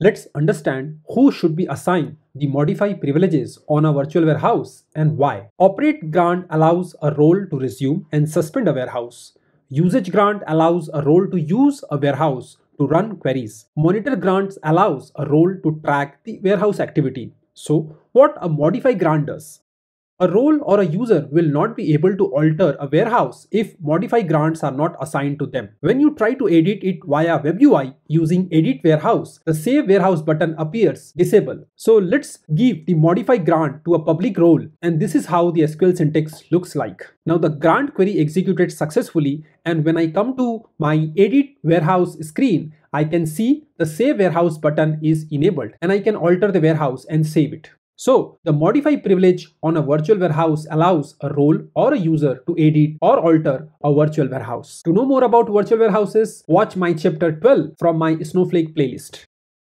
Let's understand who should be assigned the modify privileges on a virtual warehouse and why. Operate grant allows a role to resume and suspend a warehouse. Usage grant allows a role to use a warehouse to run queries. Monitor grants allows a role to track the warehouse activity. So what a modify grant does? A role or a user will not be able to alter a warehouse if modify grants are not assigned to them. When you try to edit it via web UI using edit warehouse, the save warehouse button appears disabled. So let's give the modify grant to a public role and this is how the SQL syntax looks like. Now the grant query executed successfully and when I come to my edit warehouse screen, I can see the save warehouse button is enabled and I can alter the warehouse and save it. So the modify privilege on a virtual warehouse allows a role or a user to edit or alter a virtual warehouse. To know more about virtual warehouses, watch my chapter 12 from my Snowflake playlist.